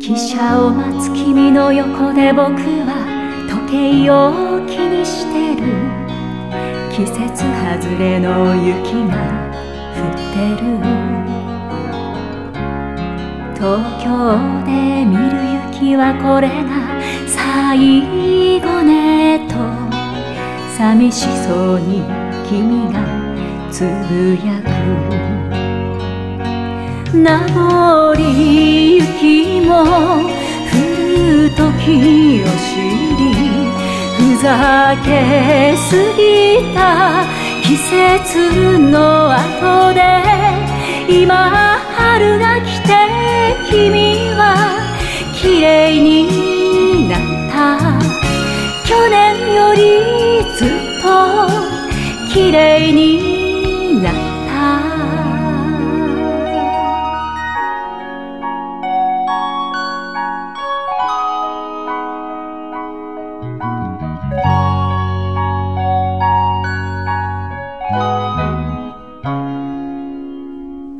汽車を待つ君の横で僕は時計を気にしてる。季節外れの雪が降ってる。東京で見る雪はこれが最後ねと。寂しそうに君がつぶやく名残雪も降る時を知りふざけすぎた季節の後で今春が来て君は綺麗綺麗になった。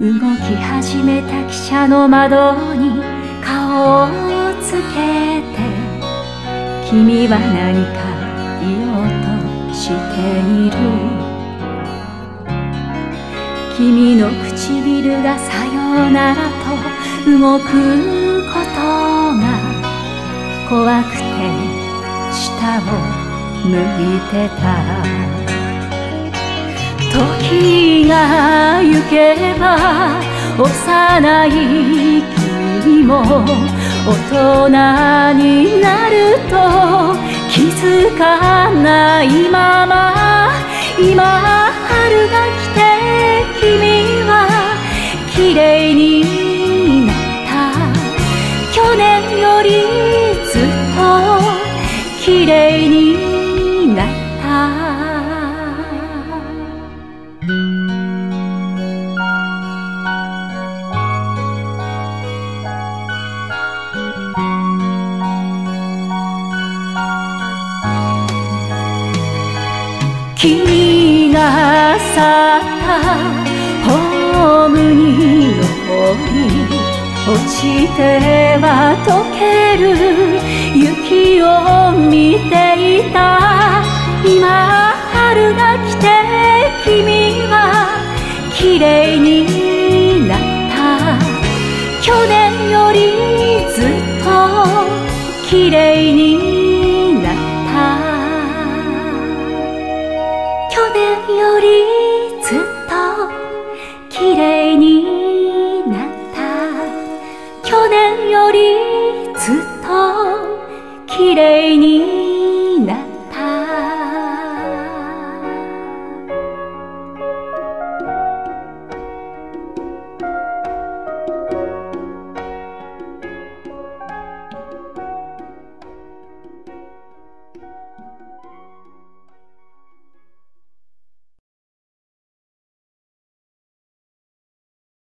動き始めた汽車の窓に顔をつけて。君は何か言おうとしている。君の唇がさようならと動くことが怖くて舌を抜いてた。時が行けば幼い君も大人になるとづかないまま今春が来て君は綺麗になった。去年よりずっと綺麗に君が去ったホームに残り落ちては溶ける。雪を見ていた。今春が来て君は綺麗になった。去年よりずっと綺麗になったよりずっと綺麗になった。去年よりずっと綺麗になった